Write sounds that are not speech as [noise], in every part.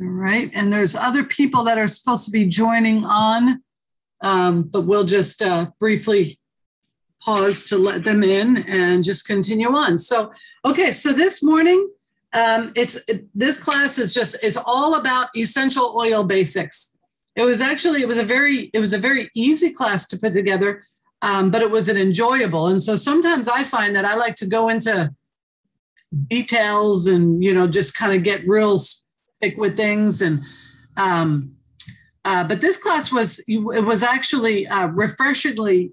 All right. And there's other people that are supposed to be joining on, um, but we'll just uh, briefly pause to let them in and just continue on. So, okay. So this morning, um, it's it, this class is just is all about essential oil basics. It was actually it was a very it was a very easy class to put together, um, but it was an enjoyable. And so sometimes I find that I like to go into details and you know just kind of get real with things and. Um, uh, but this class was it was actually uh, refreshingly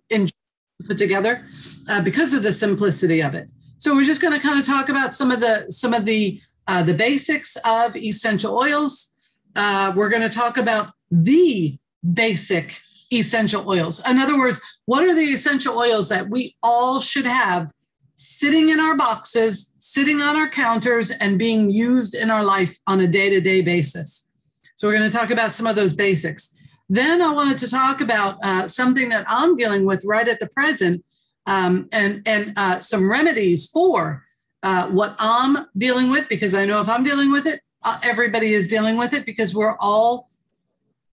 put together uh, because of the simplicity of it. So we're just going to kind of talk about some of the some of the uh, the basics of essential oils. Uh, we're going to talk about the basic essential oils. In other words, what are the essential oils that we all should have sitting in our boxes, sitting on our counters, and being used in our life on a day to day basis? So we're going to talk about some of those basics. Then I wanted to talk about uh, something that I'm dealing with right at the present, um, and and uh, some remedies for uh, what I'm dealing with because I know if I'm dealing with it, uh, everybody is dealing with it because we're all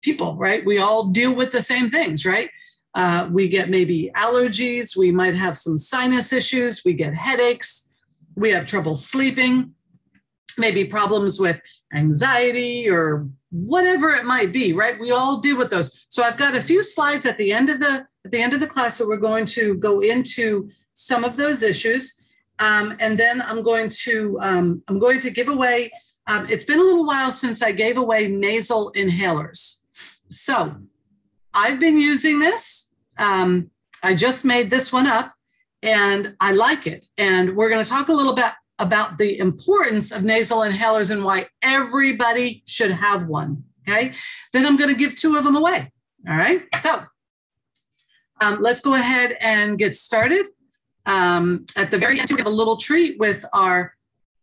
people, right? We all deal with the same things, right? Uh, we get maybe allergies, we might have some sinus issues, we get headaches, we have trouble sleeping, maybe problems with anxiety or whatever it might be, right? We all deal with those. So I've got a few slides at the end of the at the end of the class that we're going to go into some of those issues. Um, and then I'm going to um, I'm going to give away. Um, it's been a little while since I gave away nasal inhalers, so I've been using this. Um, I just made this one up, and I like it. And we're going to talk a little bit about the importance of nasal inhalers and why everybody should have one. Okay, then I'm going to give two of them away. All right, so um, let's go ahead and get started. Um, at the very end, we have a little treat with our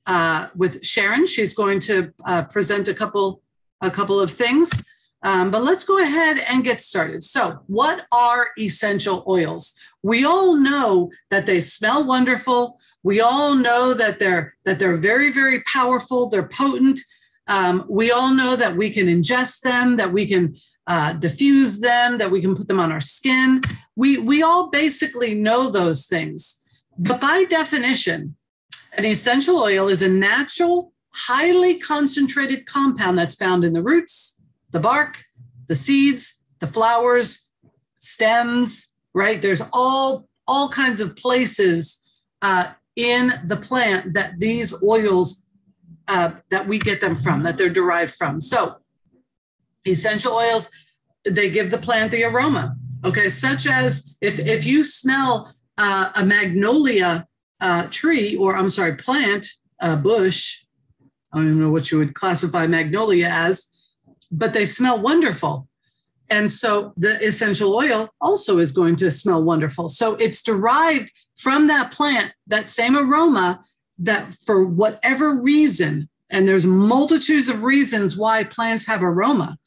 uh, with Sharon. She's going to uh, present a couple a couple of things. Um, but let's go ahead and get started. So, what are essential oils? We all know that they smell wonderful. We all know that they're that they're very very powerful. They're potent. Um, we all know that we can ingest them, that we can uh, diffuse them, that we can put them on our skin. We, we all basically know those things. But by definition, an essential oil is a natural, highly concentrated compound that's found in the roots, the bark, the seeds, the flowers, stems, right? There's all, all kinds of places uh, in the plant that these oils uh, that we get them from, that they're derived from. So essential oils they give the plant the aroma okay such as if if you smell uh, a magnolia uh, tree or i'm sorry plant uh, bush i don't even know what you would classify magnolia as but they smell wonderful and so the essential oil also is going to smell wonderful so it's derived from that plant that same aroma that for whatever reason and there's multitudes of reasons why plants have aroma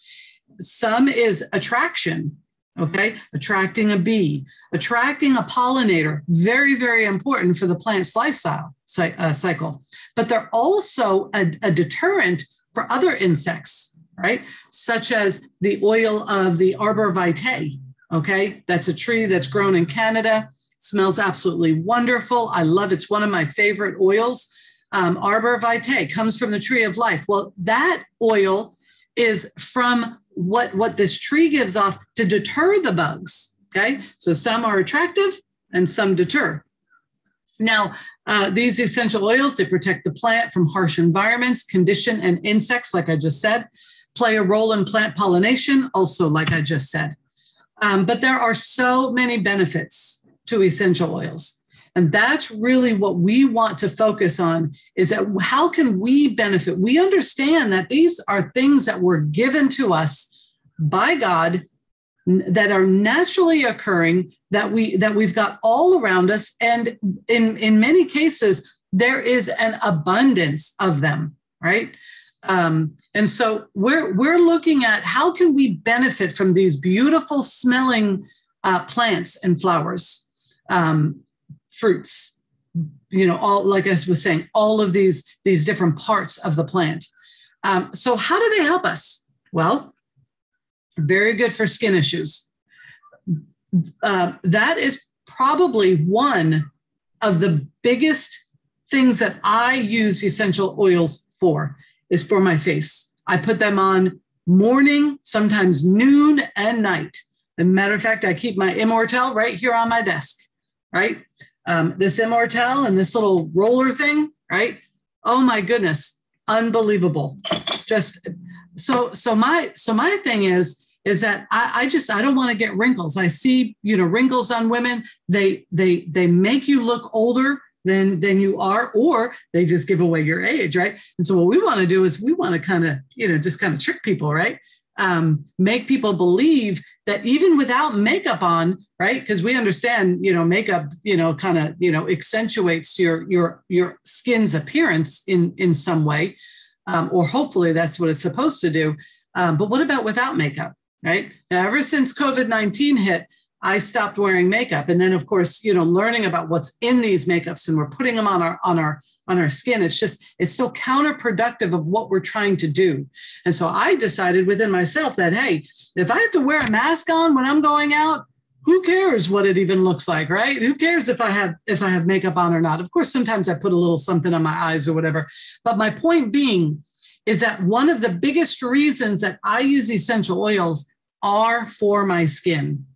some is attraction, okay? Attracting a bee, attracting a pollinator, very, very important for the plant's lifestyle uh, cycle. But they're also a, a deterrent for other insects, right? Such as the oil of the arbor vitae, okay? That's a tree that's grown in Canada. smells absolutely wonderful. I love it. It's one of my favorite oils. Um, arbor vitae comes from the tree of life. Well, that oil is from what what this tree gives off to deter the bugs okay so some are attractive and some deter now uh, these essential oils they protect the plant from harsh environments condition and insects like i just said play a role in plant pollination also like i just said. Um, but there are so many benefits to essential oils. And that's really what we want to focus on is that how can we benefit? We understand that these are things that were given to us by God that are naturally occurring that we that we've got all around us. And in in many cases there is an abundance of them right um, and so we're we're looking at how can we benefit from these beautiful smelling uh, plants and flowers um, fruits you know all like i was saying all of these these different parts of the plant Um, so, how do they help us? Well, very good for skin issues. Uh, that is probably one of the biggest things that I use essential oils for is for my face. I put them on morning, sometimes noon and night. As a matter of fact, I keep my Immortelle right here on my desk, right? Um, this Immortelle and this little roller thing, right? Oh my goodness, unbelievable. Just so so my so my thing is is that I, I just I don't want to get wrinkles. I see you know wrinkles on women. They they they make you look older than than you are, or they just give away your age, right? And so what we want to do is we want to kind of you know just kind of trick people, right? Um, make people believe that even without makeup on, right? Because we understand, you know, makeup, you know, kind of, you know, accentuates your your your skin's appearance in in some way, um, or hopefully that's what it's supposed to do. Um, but what about without makeup, right? Now, ever since COVID nineteen hit, I stopped wearing makeup, and then of course, you know, learning about what's in these makeups, and we're putting them on our on our on our skin. It's just, it's so counterproductive of what we're trying to do. And so I decided within myself that, hey, if I have to wear a mask on when I'm going out, who cares what it even looks like, right? Who cares if I have if I have makeup on or not? Of course, sometimes I put a little something on my eyes or whatever. But my point being is that one of the biggest reasons that I use essential oils are for my skin.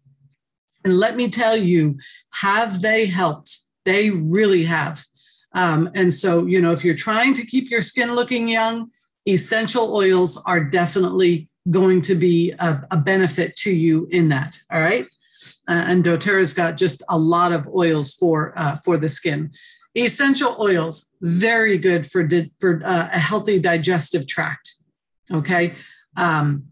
And let me tell you, have they helped? They really have. Um, and so, you know, if you're trying to keep your skin looking young, essential oils are definitely going to be a, a benefit to you in that. All right. Uh, and doTERRA's got just a lot of oils for uh, for the skin. Essential oils, very good for di- for uh, a healthy digestive tract. Okay, um,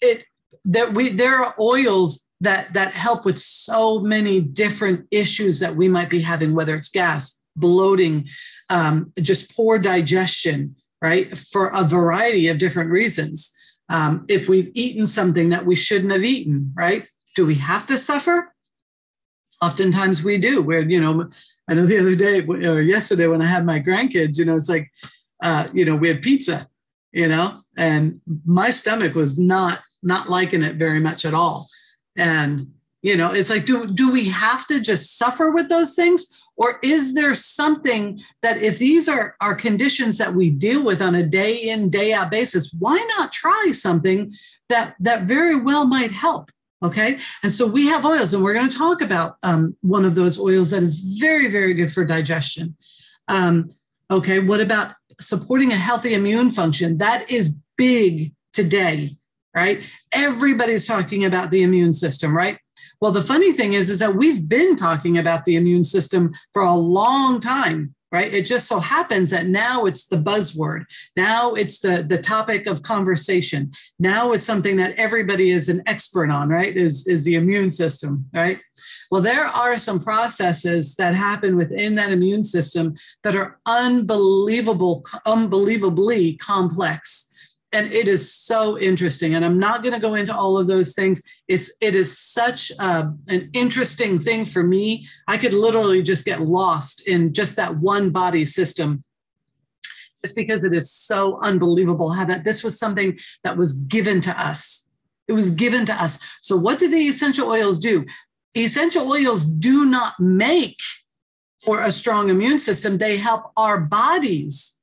it that we there are oils that that help with so many different issues that we might be having, whether it's gas, bloating, um, just poor digestion, right? For a variety of different reasons. Um, if we've eaten something that we shouldn't have eaten, right? Do we have to suffer? Oftentimes we do. Where, you know, I know the other day or yesterday when I had my grandkids, you know, it's like, uh, you know, we had pizza, you know, and my stomach was not not liking it very much at all. And you know, it's like, do do we have to just suffer with those things, or is there something that if these are, are conditions that we deal with on a day in, day out basis, why not try something that, that very well might help? Okay. And so we have oils, and we're going to talk about um, one of those oils that is very, very good for digestion. Um, okay. What about supporting a healthy immune function? That is big today, right? Everybody's talking about the immune system, right? Well, the funny thing is, is that we've been talking about the immune system for a long time, right? It just so happens that now it's the buzzword. Now it's the, the topic of conversation. Now it's something that everybody is an expert on, right? Is, is the immune system, right? Well, there are some processes that happen within that immune system that are unbelievable, unbelievably complex and it is so interesting and i'm not going to go into all of those things. It's it is such uh, an interesting thing for me. I could literally just get lost in just that one body system just because it is so unbelievable how that this was something that was given to us. It was given to us. So what do the essential oils do? Essential oils do not make for a strong immune system. They help our bodies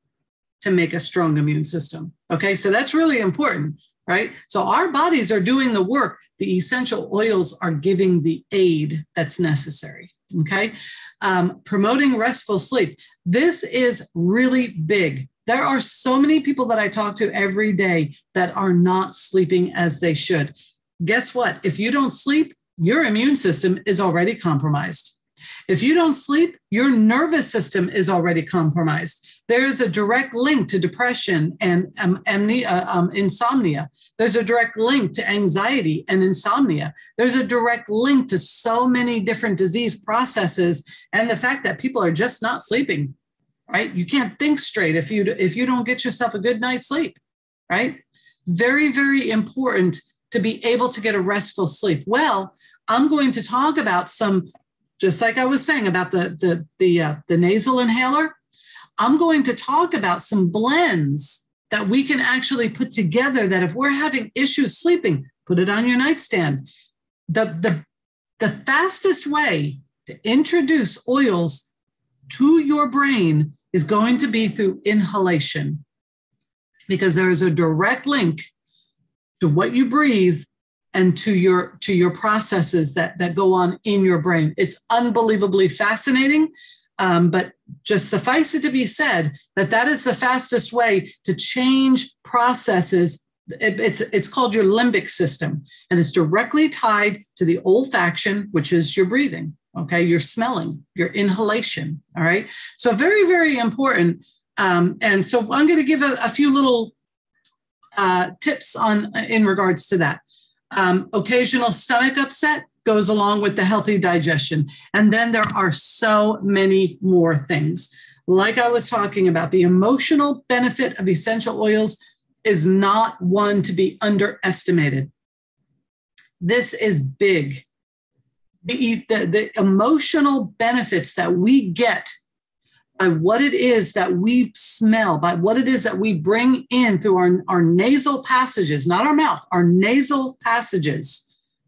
to make a strong immune system. Okay, so that's really important, right? So our bodies are doing the work. The essential oils are giving the aid that's necessary. Okay, um, promoting restful sleep. This is really big. There are so many people that I talk to every day that are not sleeping as they should. Guess what? If you don't sleep, your immune system is already compromised. If you don't sleep, your nervous system is already compromised. There is a direct link to depression and um, amne- uh, um, insomnia. There's a direct link to anxiety and insomnia. There's a direct link to so many different disease processes and the fact that people are just not sleeping. Right? You can't think straight if you if you don't get yourself a good night's sleep. Right? Very very important to be able to get a restful sleep. Well, I'm going to talk about some just like I was saying about the the the uh, the nasal inhaler I'm going to talk about some blends that we can actually put together that if we're having issues sleeping, put it on your nightstand. The, the, the fastest way to introduce oils to your brain is going to be through inhalation because there is a direct link to what you breathe and to your to your processes that that go on in your brain. It's unbelievably fascinating um, but just suffice it to be said that that is the fastest way to change processes. It, it's it's called your limbic system and it's directly tied to the olfaction which is your breathing okay? Your smelling your inhalation all right? So very very important. Um, and so i'm going to give a, a few little uh, tips on in regards to that um, occasional stomach upset goes along with the healthy digestion. And then there are so many more things. Like I was talking about, the emotional benefit of essential oils is not one to be underestimated. This is big. The, the, the emotional benefits that we get by what it is that we smell, by what it is that we bring in through our, our nasal passages, not our mouth, our nasal passages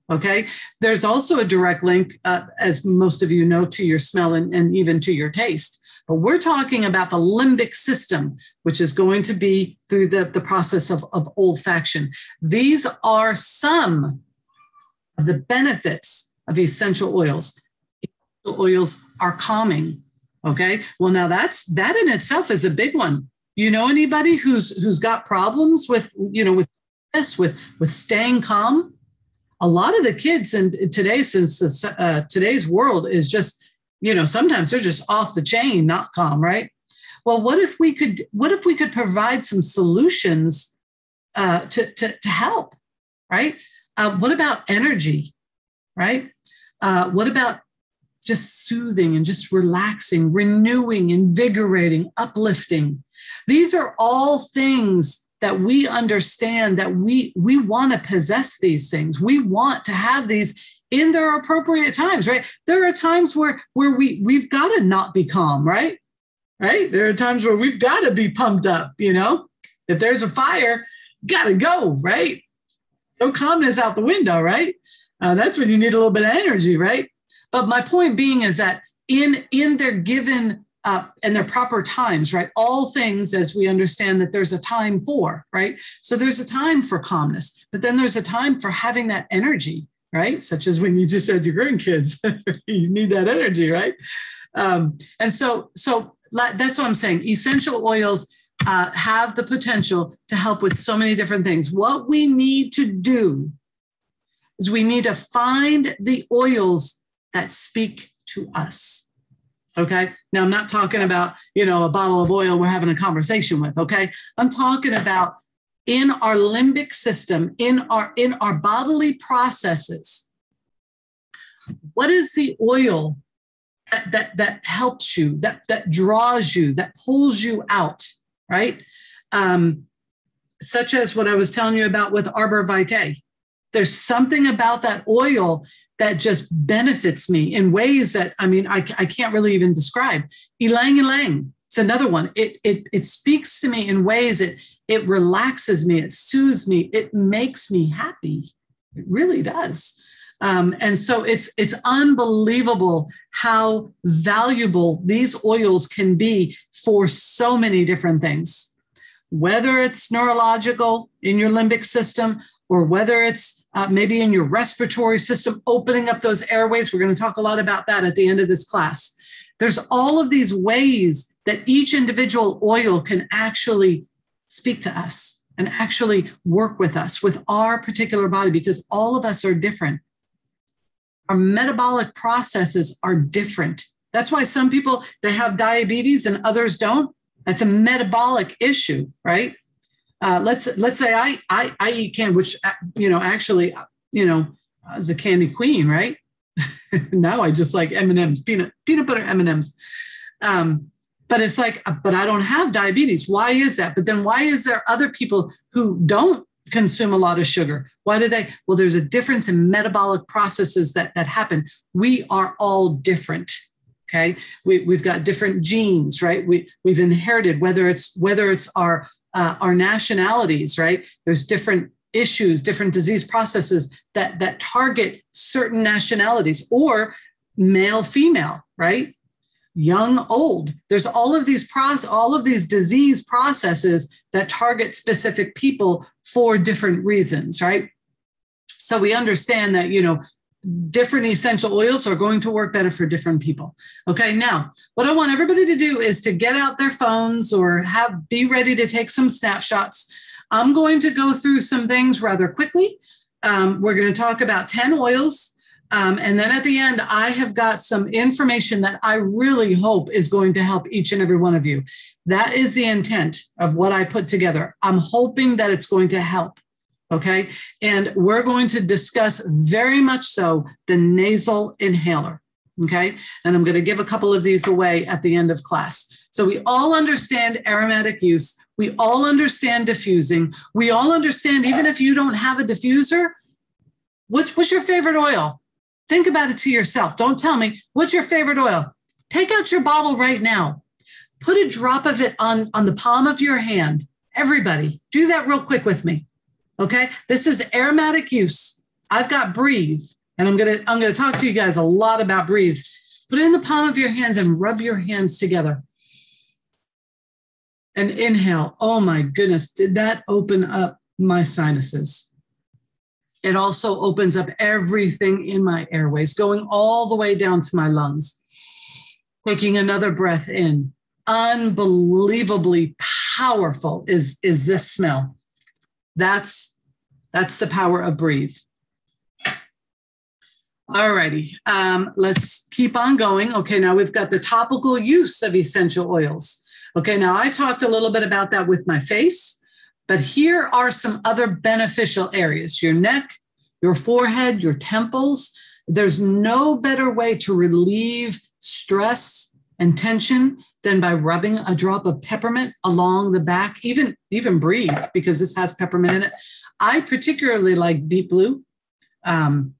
Okay. There's also a direct link, uh, as most of you know, to your smell and, and even to your taste. But we're talking about the limbic system, which is going to be through the, the process of, of olfaction. These are some of the benefits of essential oils. Essential oils are calming. Okay. Well, now that's that in itself is a big one. You know anybody who's who's got problems with, you know, with this, with with staying calm? a lot of the kids in today, since the, uh, today's world is just, you know, sometimes they're just off the chain, not calm, right? Well, what if we could? What if we could provide some solutions uh, to, to to help, right? Uh, what about energy, right? Uh, what about just soothing and just relaxing, renewing, invigorating, uplifting? These are all things that we understand that we we want to possess these things. We want to have these in their appropriate times right? There are times where where we we've got to not be calm right? Right? There are times where we've got to be pumped up you know? If there's a fire gotta go right? No calmness out the window right? Uh, that's when you need a little bit of energy right but my point being is that in in their given uh, and their proper times, right? All things as we understand that there's a time for, right? So there's a time for calmness, but then there's a time for having that energy, right? Such as when you just had your grandkids, [laughs] you need that energy, right? Um, and so, so that's what I'm saying. Essential oils uh, have the potential to help with so many different things. What we need to do is we need to find the oils that speak to us Okay. Now I'm not talking about, you know, a bottle of oil we're having a conversation with. Okay. I'm talking about in our limbic system, in our in our bodily processes. What is the oil that that, that helps you, that that draws you, that pulls you out, right? Um, such as what I was telling you about with Arbor Vitae. There's something about that oil that just benefits me in ways that I mean I, I can't really even describe. Ylang ylang, it's another one. It it it speaks to me in ways it it relaxes me, it soothes me, it makes me happy. It really does. Um, and so it's it's unbelievable how valuable these oils can be for so many different things. Whether it's neurological in your limbic system, or whether it's uh, maybe in your respiratory system, opening up those airways. We're going to talk a lot about that at the end of this class. There's all of these ways that each individual oil can actually speak to us and actually work with us with our particular body because all of us are different. Our metabolic processes are different. That's why some people they have diabetes and others don't. That's a metabolic issue, right? Uh, let's let's say I, I I eat candy, which uh, you know actually you know as a candy queen, right? [laughs] now I just like M and M's, peanut peanut butter M and M's. Um, but it's like, uh, but I don't have diabetes. Why is that? But then why is there other people who don't consume a lot of sugar? Why do they? Well, there's a difference in metabolic processes that that happen. We are all different. Okay, we, we've got different genes, right? We we've inherited whether it's whether it's our uh, our nationalities, right? There's different issues, different disease processes that that target certain nationalities or male, female, right? Young, old. There's all of these process, all of these disease processes that target specific people for different reasons, right? So we understand that, you know, different essential oils are going to work better for different people. Okay, now what I want everybody to do is to get out their phones or have be ready to take some snapshots. I'm going to go through some things rather quickly. Um, we're going to talk about 10 oils. Um, and then at the end, I have got some information that I really hope is going to help each and every one of you. That is the intent of what I put together. I'm hoping that it's going to help. Okay. And we're going to discuss very much so the nasal inhaler. Okay. And I'm going to give a couple of these away at the end of class. So we all understand aromatic use. We all understand diffusing. We all understand, even if you don't have a diffuser, what's, what's your favorite oil? Think about it to yourself. Don't tell me, what's your favorite oil? Take out your bottle right now. Put a drop of it on, on the palm of your hand. Everybody, do that real quick with me. Okay. This is aromatic use. I've got breathe, and I'm gonna I'm gonna talk to you guys a lot about breathe. Put it in the palm of your hands and rub your hands together. And inhale. Oh my goodness, did that open up my sinuses? It also opens up everything in my airways, going all the way down to my lungs. Taking another breath in. Unbelievably powerful is, is this smell. That's that's the power of breathe. All righty, um, let's keep on going. Okay, now we've got the topical use of essential oils. Okay, now I talked a little bit about that with my face, but here are some other beneficial areas your neck, your forehead, your temples. There's no better way to relieve stress and tension than by rubbing a drop of peppermint along the back, even, even breathe, because this has peppermint in it. I particularly like deep blue. Um,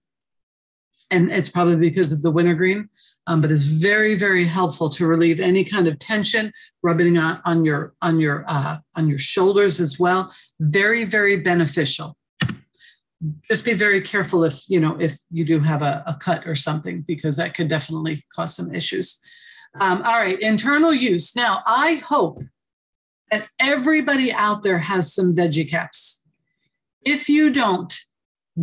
and it's probably because of the wintergreen, um, but it's very, very helpful to relieve any kind of tension, rubbing on, on your on your uh, on your shoulders as well. Very, very beneficial. Just be very careful if you know if you do have a, a cut or something, because that could definitely cause some issues. Um, all right, internal use. Now, I hope that everybody out there has some veggie caps. If you don't,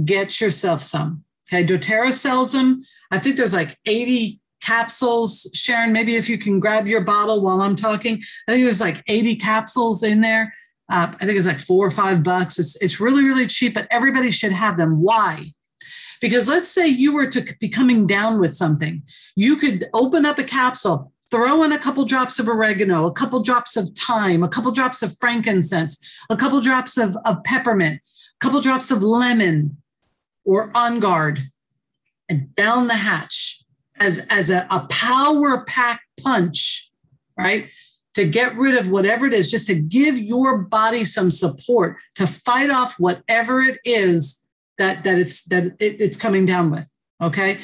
get yourself some. Okay, doTERRA sells them. I think there's like 80 capsules. Sharon, maybe if you can grab your bottle while I'm talking. I think there's like 80 capsules in there. Uh, I think it's like four or five bucks. It's, it's really, really cheap, but everybody should have them. Why? Because let's say you were to be coming down with something, you could open up a capsule, throw in a couple drops of oregano, a couple drops of thyme, a couple drops of frankincense, a couple drops of, of peppermint, a couple drops of lemon or on guard, and down the hatch as, as a, a power pack punch, right? To get rid of whatever it is, just to give your body some support to fight off whatever it is that that it's that it, it's coming down with. Okay,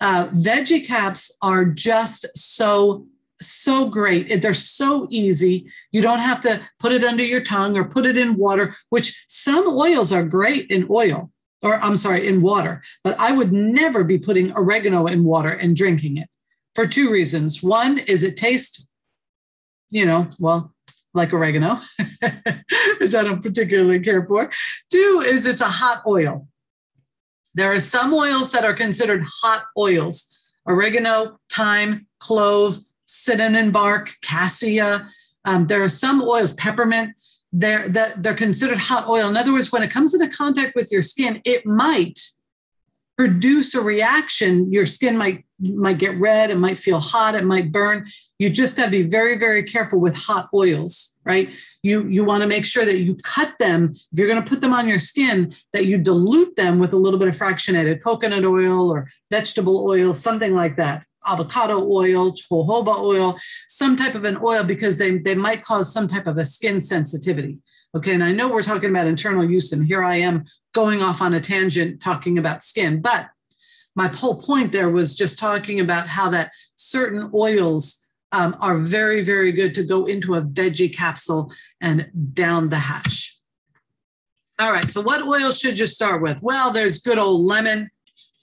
uh, veggie caps are just so so great. They're so easy. You don't have to put it under your tongue or put it in water, which some oils are great in oil, or I'm sorry, in water. But I would never be putting oregano in water and drinking it for two reasons. One is it tastes, you know, well, like oregano, which I don't particularly care for. Two is it's a hot oil. There are some oils that are considered hot oils oregano, thyme, clove, cinnamon bark, cassia. Um, there are some oils, peppermint, they're, they're considered hot oil. In other words, when it comes into contact with your skin, it might produce a reaction. Your skin might might get red, it might feel hot, it might burn. You just got to be very, very careful with hot oils, right? You you want to make sure that you cut them. If you're going to put them on your skin, that you dilute them with a little bit of fractionated coconut oil or vegetable oil, something like that. Avocado oil, jojoba oil, some type of an oil because they, they might cause some type of a skin sensitivity. Okay, and I know we're talking about internal use, and here I am going off on a tangent talking about skin, but my whole point there was just talking about how that certain oils um, are very, very good to go into a veggie capsule and down the hatch. All right, so what oil should you start with? Well, there's good old lemon.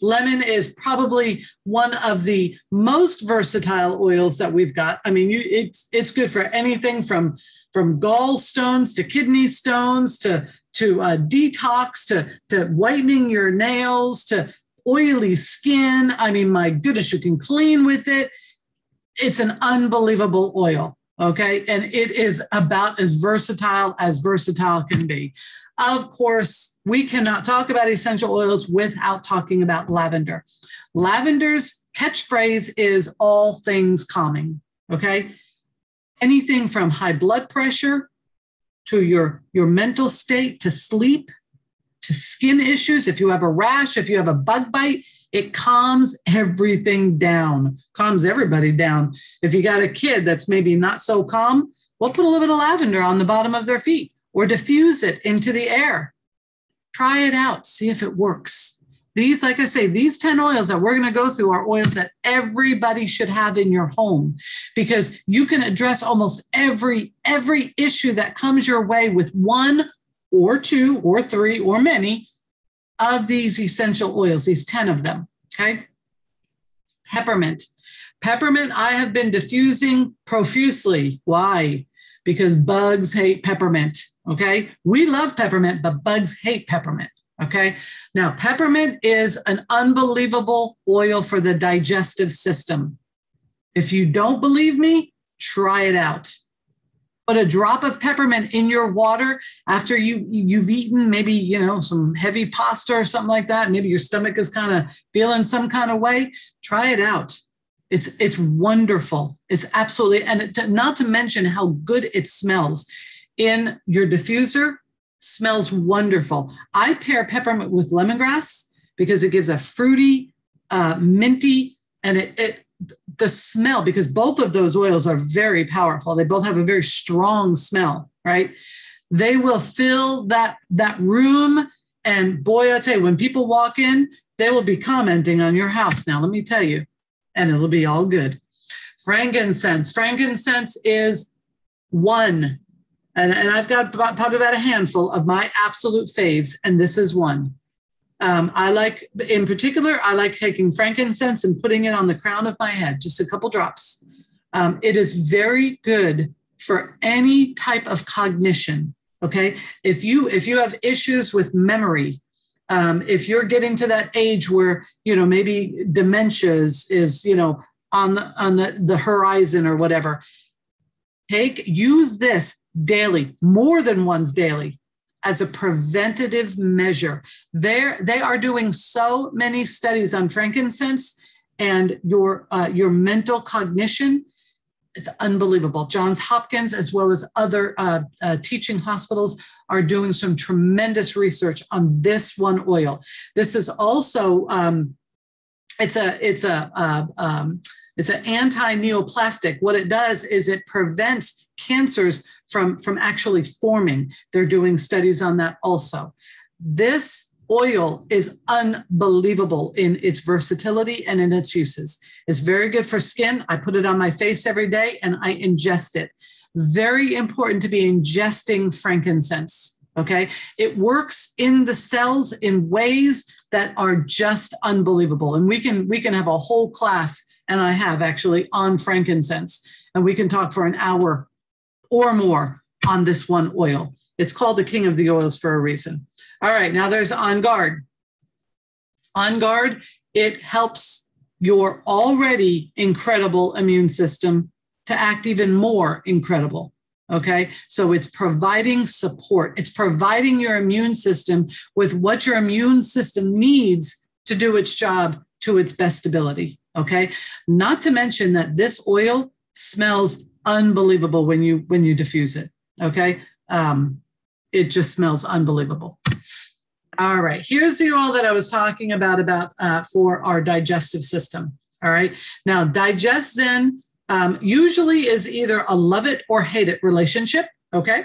Lemon is probably one of the most versatile oils that we've got. I mean, you, it's it's good for anything from from gallstones to kidney stones to to uh, detox to to whitening your nails to oily skin. I mean, my goodness, you can clean with it. It's an unbelievable oil. Okay. And it is about as versatile as versatile can be. Of course, we cannot talk about essential oils without talking about lavender. Lavender's catchphrase is all things calming. Okay. Anything from high blood pressure to your, your mental state to sleep to skin issues. If you have a rash, if you have a bug bite, it calms everything down, calms everybody down. If you got a kid that's maybe not so calm, we'll put a little bit of lavender on the bottom of their feet or diffuse it into the air. Try it out, see if it works. These, like I say, these 10 oils that we're going to go through are oils that everybody should have in your home because you can address almost every every issue that comes your way with one or two or three or many of these essential oils, these 10 of them. Okay. Peppermint. Peppermint, I have been diffusing profusely. Why? Because bugs hate peppermint. Okay. We love peppermint, but bugs hate peppermint. Okay. Now, peppermint is an unbelievable oil for the digestive system. If you don't believe me, try it out. Put a drop of peppermint in your water after you you've eaten maybe you know some heavy pasta or something like that. Maybe your stomach is kind of feeling some kind of way. Try it out. It's it's wonderful. It's absolutely and it, not to mention how good it smells in your diffuser smells wonderful i pair peppermint with lemongrass because it gives a fruity uh, minty and it, it the smell, because both of those oils are very powerful, they both have a very strong smell, right? They will fill that that room. And boy, I tell you, when people walk in, they will be commenting on your house. Now, let me tell you, and it'll be all good. Frankincense. Frankincense is one, and, and I've got probably about a handful of my absolute faves, and this is one. Um, I like, in particular, I like taking frankincense and putting it on the crown of my head, just a couple drops. Um, it is very good for any type of cognition. Okay, if you if you have issues with memory, um, if you're getting to that age where you know maybe dementia is, is you know on the on the, the horizon or whatever, take use this daily, more than once daily as a preventative measure. They're, they are doing so many studies on frankincense and your, uh, your mental cognition. It's unbelievable. Johns Hopkins, as well as other uh, uh, teaching hospitals, are doing some tremendous research on this one oil. This is also um, it's a it's a uh, um, it's an anti-neoplastic. What it does is it prevents cancers from, from actually forming. They're doing studies on that also. This oil is unbelievable in its versatility and in its uses. It's very good for skin. I put it on my face every day and I ingest it. Very important to be ingesting frankincense. Okay. It works in the cells in ways that are just unbelievable. And we can we can have a whole class, and I have actually on frankincense, and we can talk for an hour or more on this one oil. It's called the king of the oils for a reason. All right, now there's On Guard. On Guard, it helps your already incredible immune system to act even more incredible. Okay, so it's providing support, it's providing your immune system with what your immune system needs to do its job to its best ability. Okay, not to mention that this oil smells unbelievable when you when you diffuse it. Okay, um, it just smells unbelievable. All right, here's the oil that I was talking about about uh, for our digestive system. All right, now Digest Zen um, usually is either a love it or hate it relationship. Okay,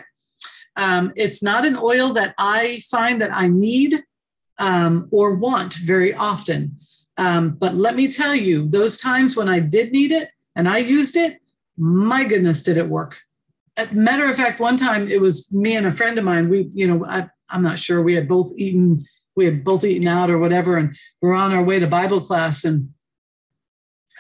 um, it's not an oil that I find that I need um, or want very often. Um, but let me tell you, those times when I did need it and I used it, my goodness, did it work. matter of fact, one time it was me and a friend of mine. We, you know, I, I'm not sure. We had both eaten, we had both eaten out or whatever, and we're on our way to Bible class, and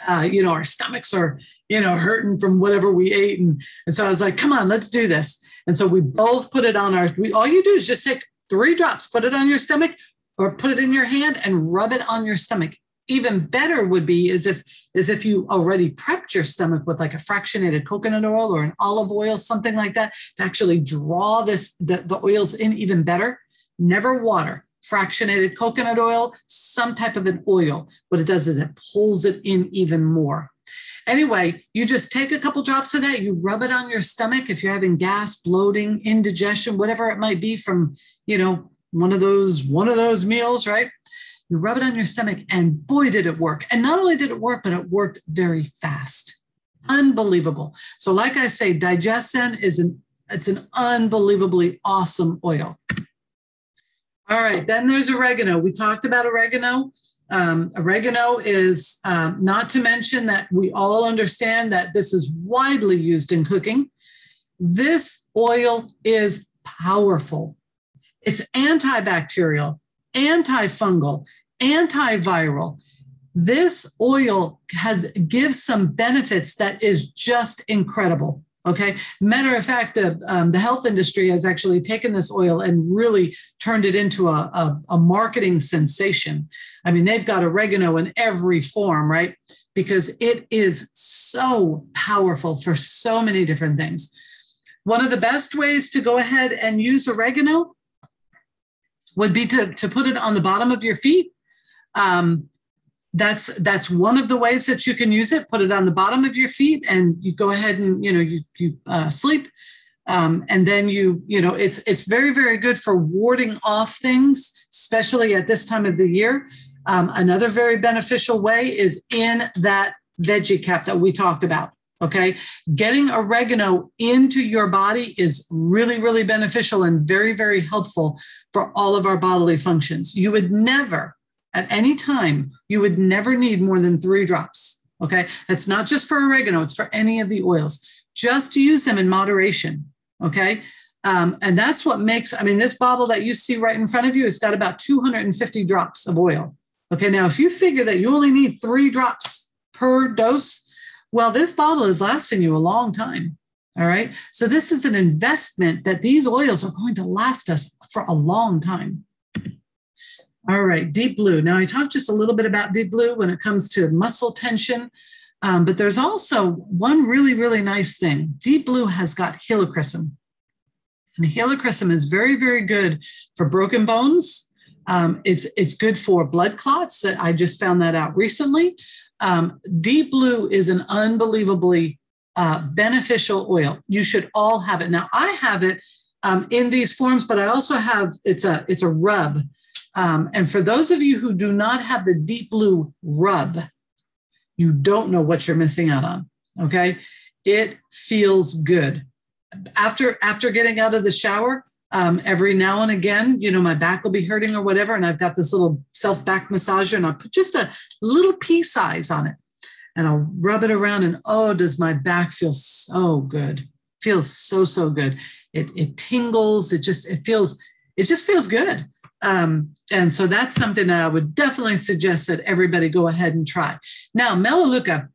uh, you know, our stomachs are, you know, hurting from whatever we ate, and and so I was like, come on, let's do this. And so we both put it on our. We, all you do is just take three drops, put it on your stomach, or put it in your hand and rub it on your stomach even better would be is if is if you already prepped your stomach with like a fractionated coconut oil or an olive oil something like that to actually draw this the, the oils in even better never water. Fractionated coconut oil some type of an oil. What it does is it pulls it in even more. Anyway you just take a couple drops of that you rub it on your stomach. If you're having gas bloating indigestion whatever it might be from you know one of those one of those meals right you rub it on your stomach, and boy, did it work. And not only did it work, but it worked very fast. Unbelievable. So, like I say, Digest Zen is an it's an unbelievably awesome oil. All right, then there's oregano. We talked about oregano. Um, oregano is um, not to mention that we all understand that this is widely used in cooking. This oil is powerful. It's antibacterial, antifungal, antiviral. This oil has gives some benefits that is just incredible. Okay. Matter of fact, the um, the health industry has actually taken this oil and really turned it into a, a, a marketing sensation. I mean, they've got oregano in every form, right? Because it is so powerful for so many different things. One of the best ways to go ahead and use oregano would be to, to put it on the bottom of your feet um, that's that's one of the ways that you can use it. Put it on the bottom of your feet, and you go ahead and you know you you uh, sleep, um, and then you you know it's it's very very good for warding off things, especially at this time of the year. Um, another very beneficial way is in that veggie cap that we talked about. Okay. Getting oregano into your body is really, really beneficial and very, very helpful for all of our bodily functions. You would never at any time, you would never need more than three drops. Okay. That's not just for oregano, it's for any of the oils. Just use them in moderation. Okay. Um, and that's what makes, I mean, this bottle that you see right in front of you has got about 250 drops of oil. Okay. Now, if you figure that you only need three drops per dose, well, this bottle is lasting you a long time. All right. So, this is an investment that these oils are going to last us for a long time. All right, deep blue. Now, I talked just a little bit about deep blue when it comes to muscle tension, um, but there's also one really, really nice thing. Deep blue has got helichrysum. And helichrysum is very, very good for broken bones. Um, it's, it's good for blood clots. I just found that out recently. Um, deep blue is an unbelievably uh, beneficial oil. You should all have it. Now, I have it um, in these forms, but I also have it's a it's a rub um, and for those of you who do not have the deep blue rub, you don't know what you're missing out on. Okay. It feels good. After after getting out of the shower, um, every now and again, you know, my back will be hurting or whatever. And I've got this little self back massager and I'll put just a little pea size on it and I'll rub it around. And oh, does my back feel so good? Feels so, so good. It, it tingles. It just, it feels, it just feels good. Um, and so that's something that I would definitely suggest that everybody go ahead and try. Now, Melaleuca,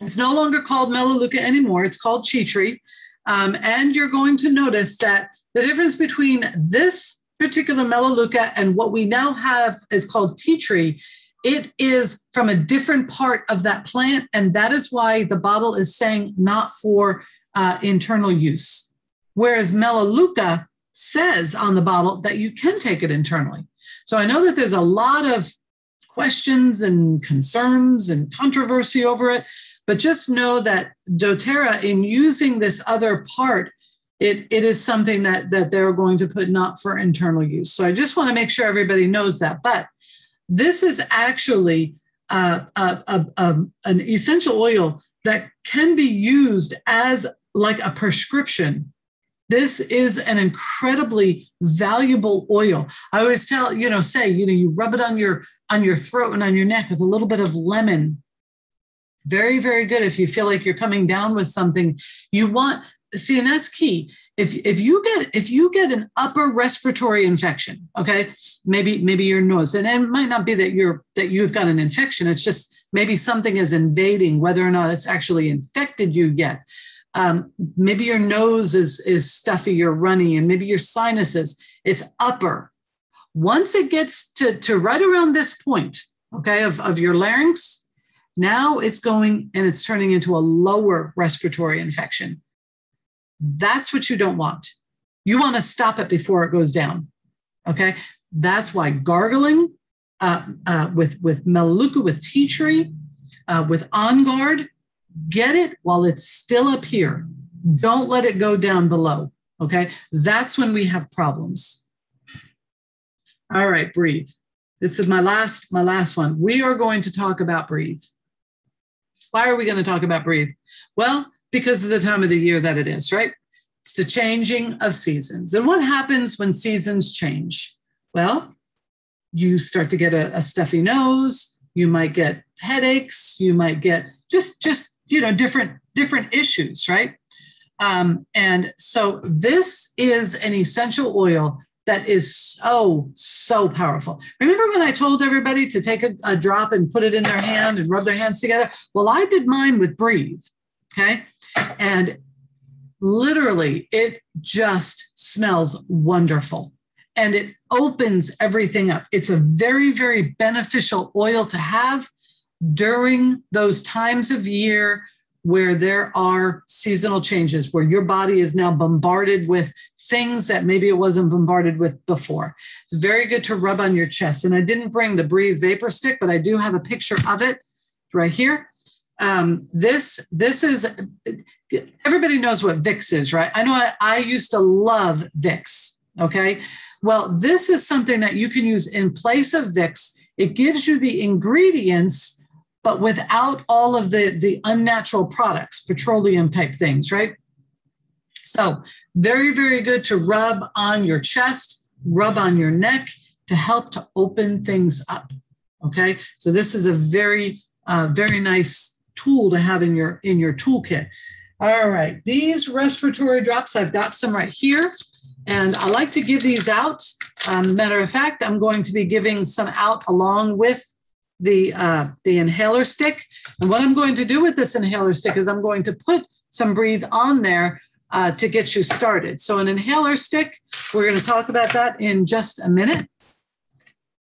it's no longer called Melaleuca anymore. It's called Tree. Um, and you're going to notice that the difference between this particular Melaleuca and what we now have is called tea tree, it is from a different part of that plant. And that is why the bottle is saying not for uh, internal use. Whereas Melaleuca says on the bottle that you can take it internally. So I know that there's a lot of questions and concerns and controversy over it, but just know that doTERRA, in using this other part, it, it is something that, that they're going to put not for internal use. So I just want to make sure everybody knows that. But this is actually a, a, a, an essential oil that can be used as like a prescription this is an incredibly valuable oil. I always tell, you know, say, you know, you rub it on your on your throat and on your neck with a little bit of lemon. Very, very good if you feel like you're coming down with something. You want see, and that's key. If if you get if you get an upper respiratory infection, okay, maybe maybe your nose, and it might not be that you're that you've got an infection. It's just maybe something is invading, whether or not it's actually infected you yet. Um, maybe your nose is is stuffy or runny, and maybe your sinuses is upper. Once it gets to to right around this point, okay, of of your larynx, now it's going and it's turning into a lower respiratory infection. That's what you don't want. You want to stop it before it goes down. Okay. That's why gargling uh, uh, with, with Melaleuca, with tea tree, uh, with On Guard, get it while it's still up here. Don't let it go down below. Okay. That's when we have problems. All right, breathe. This is my last, my last one. We are going to talk about breathe. Why are we going to talk about breathe? Well, because of the time of the year that it is, right? It's the changing of seasons. And what happens when seasons change? Well, you start to get a, a stuffy nose, you might get headaches, you might get just just you know different different issues, right? Um, and so this is an essential oil that is so, so powerful. Remember when I told everybody to take a, a, drop and put it in their hand and rub their hands together? Well, I did mine with Breathe. Okay. And literally, it just smells wonderful and it opens everything up. It's a very, very beneficial oil to have during those times of year where there are seasonal changes, where your body is now bombarded with things that maybe it wasn't bombarded with before. It's very good to rub on your chest. And I didn't bring the Breathe Vapor Stick, but I do have a picture of it right here. Um, this this is everybody knows what Vicks is, right? I know I, I used to love Vicks. Okay, well, this is something that you can use in place of Vicks. It gives you the ingredients but without all of the, the unnatural products, petroleum type things, right? So, very, very good to rub on your chest, rub on your neck to help to open things up. Okay, so this is a very, uh, very nice tool to have in your in your toolkit. All right, these respiratory drops, I've got some right here, and I like to give these out. Um, matter of fact, I'm going to be giving some out along with the uh, the inhaler stick. And what I'm going to do with this inhaler stick is I'm going to put some breathe on there uh, to get you started. So an inhaler stick, we're going to talk about that in just a minute.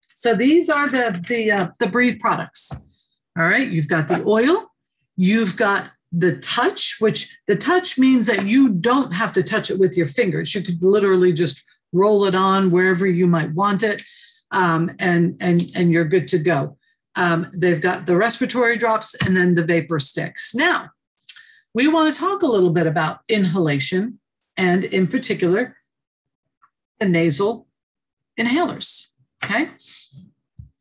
So these are the the uh, the breathe products. All right, you've got the oil, you've got the touch, which the touch means that you don't have to touch it with your fingers. You could literally just roll it on wherever you might want it, um, and and and you're good to go. Um, they've got the respiratory drops and then the vapor sticks. Now, we want to talk a little bit about inhalation and, in particular, the nasal inhalers. Okay.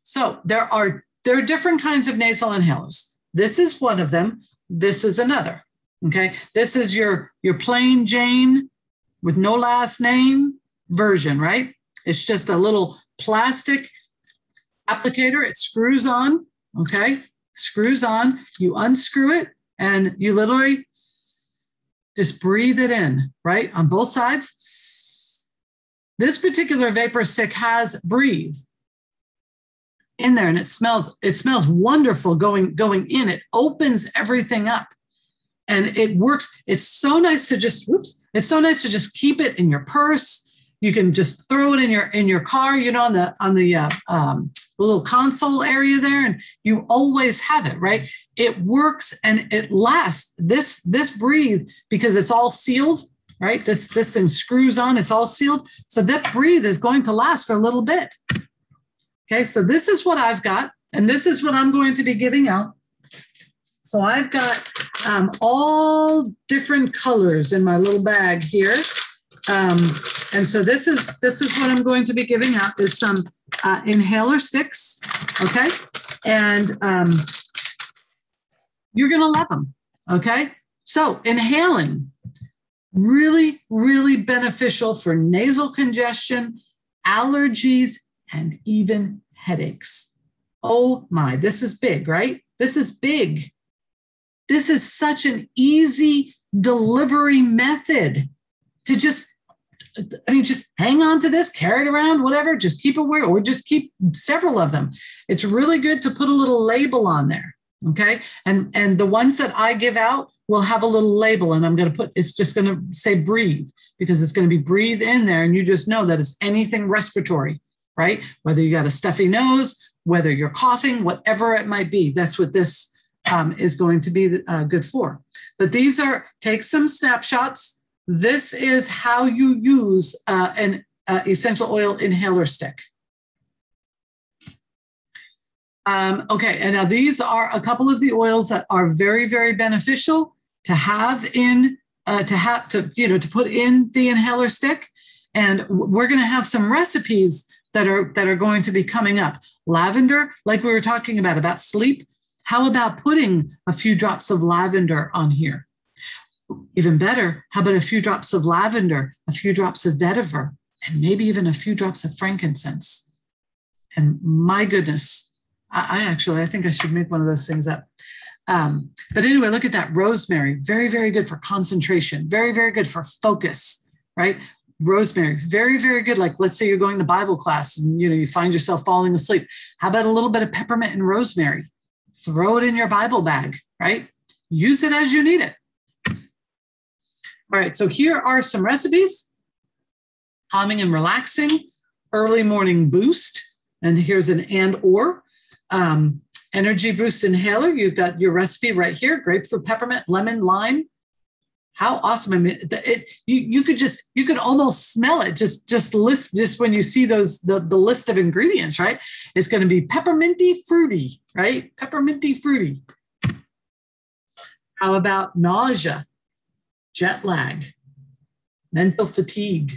So there are there are different kinds of nasal inhalers. This is one of them. This is another. Okay. This is your your plain Jane with no last name version, right? It's just a little plastic applicator, it screws on, okay? Screws on, you unscrew it, and you literally just breathe it in, right? On both sides. This particular vapor stick has breathe in there and it smells it smells wonderful going going in it opens everything up and it works it's so nice to just whoops it's so nice to just keep it in your purse you can just throw it in your in your car you know on the on the uh, um, little console area there and you always have it right? It works and it lasts. This this breathe because it's all sealed right? This this thing screws on it's all sealed. So that breathe is going to last for a little bit. Okay so this is what i've got and this is what i'm going to be giving out. So i've got um, all different colors in my little bag here. Um, and so this is this is what i'm going to be giving out is some uh, inhaler sticks, okay? And um, you're going to love them, okay? So, inhaling, really, really beneficial for nasal congestion, allergies, and even headaches. Oh my, this is big, right? This is big. This is such an easy delivery method to just I mean, just hang on to this, carry it around, whatever, just keep it where, or just keep several of them. It's really good to put a little label on there. Okay. And and the ones that I give out will have a little label, and I'm going to put it's just going to say breathe because it's going to be breathe in there, and you just know that it's anything respiratory, right? Whether you got a stuffy nose, whether you're coughing, whatever it might be. That's what this um, is going to be uh, good for. But these are take some snapshots. This is how you use uh, an uh, essential oil inhaler stick. Um, okay, and now these are a couple of the oils that are very, very beneficial to have in uh, to have to you know to put in the inhaler stick. And we're going to have some recipes that are that are going to be coming up. Lavender, like we were talking about about sleep. How about putting a few drops of lavender on here? Even better, how about a few drops of lavender, a few drops of vetiver, and maybe even a few drops of frankincense? And my goodness, I, I actually I think I should make one of those things up. Um, but anyway, look at that. Rosemary, very very good for concentration, very very good for focus, right? rosemary very very good. Like let's say you're going to bible class and you know you find yourself falling asleep. How about a little bit of peppermint and rosemary? Throw it in your bible bag right? Use it as you need it all right so here are some recipes. Calming and relaxing early morning boost and here's an and or um, energy boost inhaler. You've got your recipe right here grapefruit peppermint lemon lime. How awesome i mean it, you, you could just you could almost smell it just just list just when you see those the, the list of ingredients right? It's going to be pepperminty fruity right? Pepperminty fruity. How about nausea jet lag mental fatigue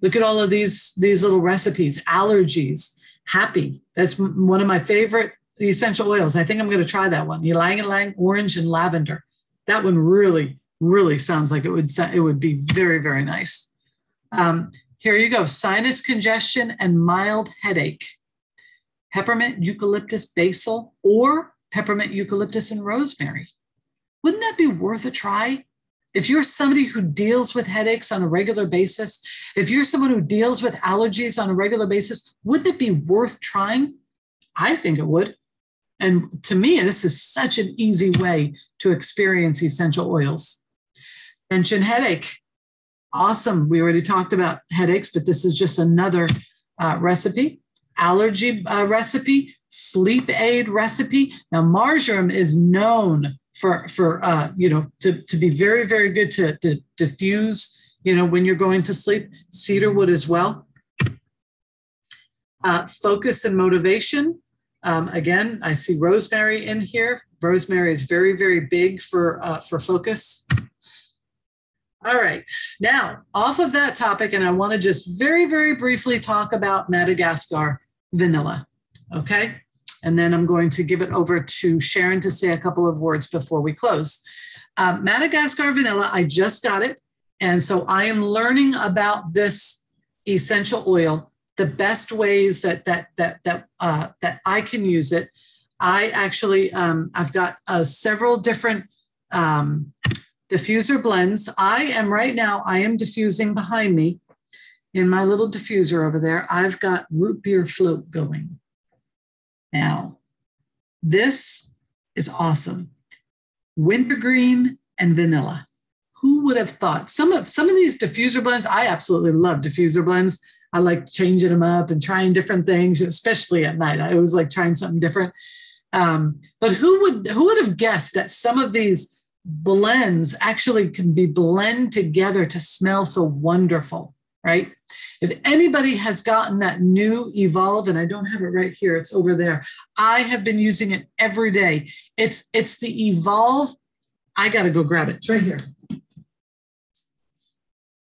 look at all of these these little recipes allergies happy that's one of my favorite essential oils i think i'm going to try that one ylang ylang orange and lavender that one really really sounds like it would it would be very very nice. Um, here you go: sinus congestion and mild headache. Peppermint, eucalyptus, basil, or peppermint, eucalyptus, and rosemary. Wouldn't that be worth a try? If you're somebody who deals with headaches on a regular basis, if you're someone who deals with allergies on a regular basis, wouldn't it be worth trying? I think it would. And to me, this is such an easy way to experience essential oils. Mention headache. Awesome. We already talked about headaches, but this is just another uh, recipe. Allergy uh, recipe, sleep aid recipe. Now, marjoram is known for for uh, you know to to be very very good to to diffuse you know when you're going to sleep. Cedarwood as well. Uh, focus and motivation. Um, again, I see rosemary in here. Rosemary is very very big for uh, for focus. All right. Now, off of that topic, and I want to just very, very briefly talk about Madagascar vanilla. Okay. And then I'm going to give it over to Sharon to say a couple of words before we close. Um, Madagascar vanilla, I just got it. And so I am learning about this essential oil, the best ways that that that that uh, that I can use it. I actually um, I've got uh, several different um, diffuser blends. I am right now, I am diffusing behind me in my little diffuser over there. I've got root beer float going. Now, this is awesome. Wintergreen and vanilla. Who would have thought? Some of some of these diffuser blends, I absolutely love diffuser blends. I like changing them up and trying different things, especially at night. I always like trying something different. Um, but who would who would have guessed that some of these blends actually can be blend together to smell so wonderful, right? If anybody has gotten that new Evolve, and I don't have it right here, it's over there. I have been using it every day. It's it's the Evolve. I got to go grab it. It's right here.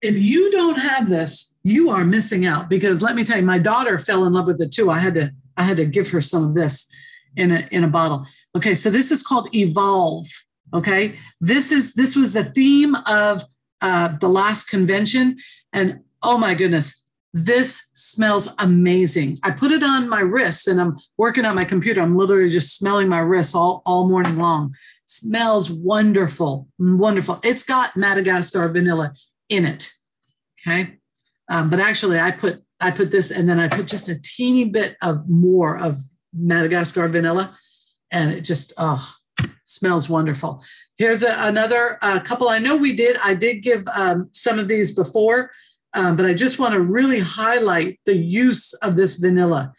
If you don't have this, you are missing out because let me tell you, my daughter fell in love with it too. I had to I had to give her some of this in a in a bottle. Okay, so this is called Evolve. Okay, this is this was the theme of uh, the last convention, and oh my goodness, this smells amazing. I put it on my wrists, and I'm working on my computer. I'm literally just smelling my wrists all all morning long. Smells wonderful, wonderful. It's got Madagascar vanilla in it. Okay. Um, but actually, I put I put this and then I put just a teeny bit of more of Madagascar vanilla, and it just oh smells wonderful. Here's a, another uh, couple. I know we did. I did give um, some of these before, um, but I just want to really highlight the use of this vanilla.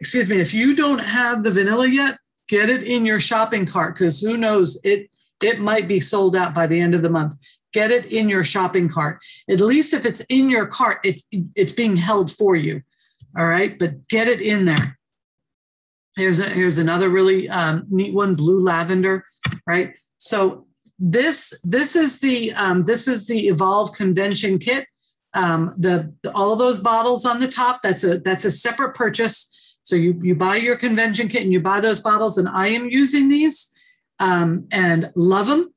Excuse me. If you don't have the vanilla yet, get it in your shopping cart because who knows it it might be sold out by the end of the month get it in your shopping cart. At least if it's in your cart, it's it's being held for you. All right, but get it in there. Here's a, here's another really um, neat one, blue lavender. Right. So this this is the um, this is the Evolve Convention kit. Um, the all those bottles on the top. That's a that's a separate purchase. So you you buy your convention kit and you buy those bottles, and I am using these um, and love them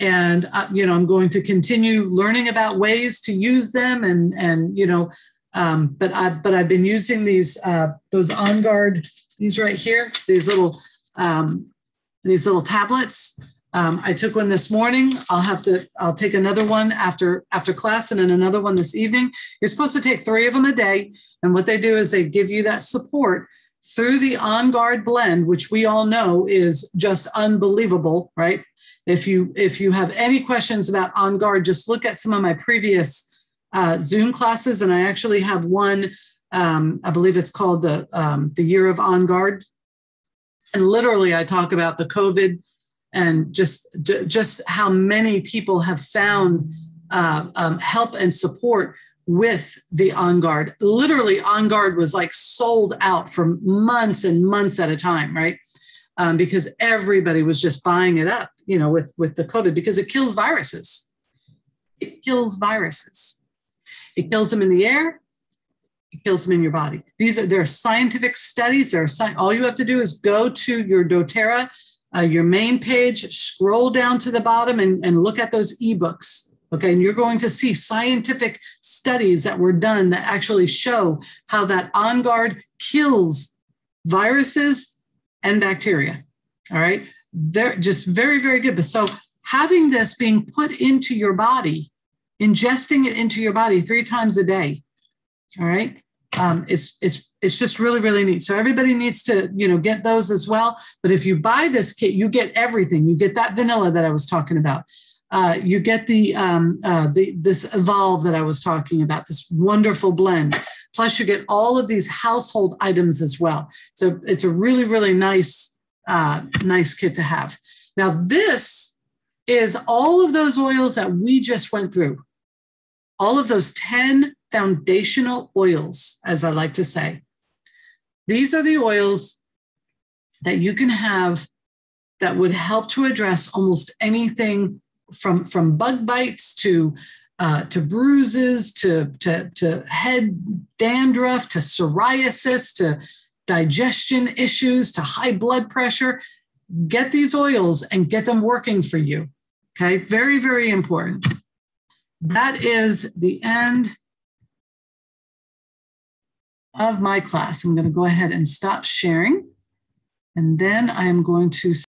and uh, you know i'm going to continue learning about ways to use them and and you know um, but i but i've been using these uh, those on guard these right here these little um, these little tablets um, i took one this morning. I'll have to i'll take another one after after class and then another one this evening. You're supposed to take three of them a day. And what they do is they give you that support through the on guard blend which we all know is just unbelievable right? If you if you have any questions about On Guard, just look at some of my previous uh, Zoom classes, and I actually have one. Um, I believe it's called the um, the Year of On Guard, and literally I talk about the COVID and just just how many people have found uh, um, help and support with the on guard literally on guard was like sold out for months and months at a time right um, because everybody was just buying it up, you know, with, with the COVID because it kills viruses. It kills viruses. It kills them in the air. It kills them in your body. These are there are scientific studies. There are all you have to do is go to your DoTerra, uh, your main page, scroll down to the bottom, and, and look at those ebooks. Okay, and you're going to see scientific studies that were done that actually show how that on guard kills viruses and bacteria. All right. They're just very, very good. But so having this being put into your body, ingesting it into your body three times a day, all right, um, it's it's it's just really really neat. So everybody needs to you know get those as well. But if you buy this kit, you get everything. You get that vanilla that I was talking about. Uh, you get the um, uh, the this evolve that I was talking about. This wonderful blend. Plus, you get all of these household items as well. So it's a really, really nice, uh, nice kit to have. Now, this is all of those oils that we just went through. All of those 10 foundational oils, as I like to say. These are the oils that you can have that would help to address almost anything from, from bug bites to uh, to bruises, to, to, to head dandruff, to psoriasis, to digestion issues, to high blood pressure. Get these oils and get them working for you. Okay, very, very important. That is the end of my class. I'm going to go ahead and stop sharing. And then I am going to